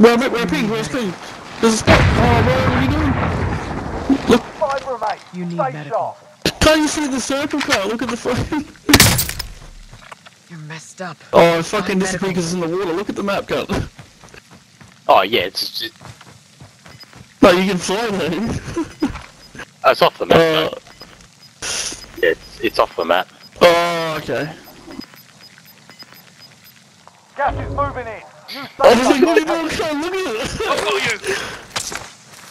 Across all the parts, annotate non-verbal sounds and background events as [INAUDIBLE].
Where, where, where ping? Where's ping? There's a spot. Oh, where are you doing? Look, Five remain. You need Stay medical. sharp. can't you see the circle, Carl? Look at the fucking... You're messed up. [LAUGHS] Oh, it fucking Find disappeared because it's in the water. Look at the map, Carl. Oh yeah, it's it's, No, you can fly there. it's off the map. Uh, though. It's, it's off the map. oh, okay. Gas is moving in. You stay Oh, there's a safe. goody little Carl, look at it!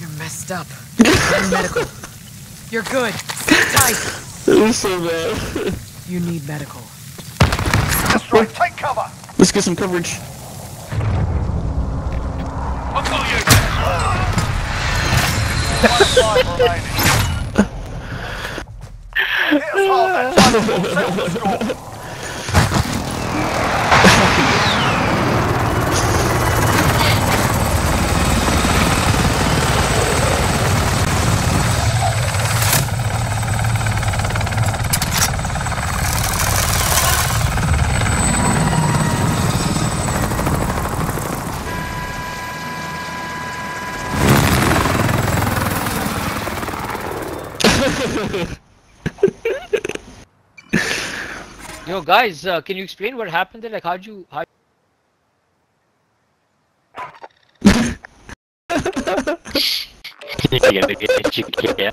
You're messed up. Find medical. You're good. Sit tight. [LAUGHS] It was so bad. You need medical. Destroy. Take cover. Let's get some coverage. I Five remaining. Ha ha ha ha! Yo, guys, uh, can you explain what happened there? Like, how'd you, how yeah, yeah, yeah.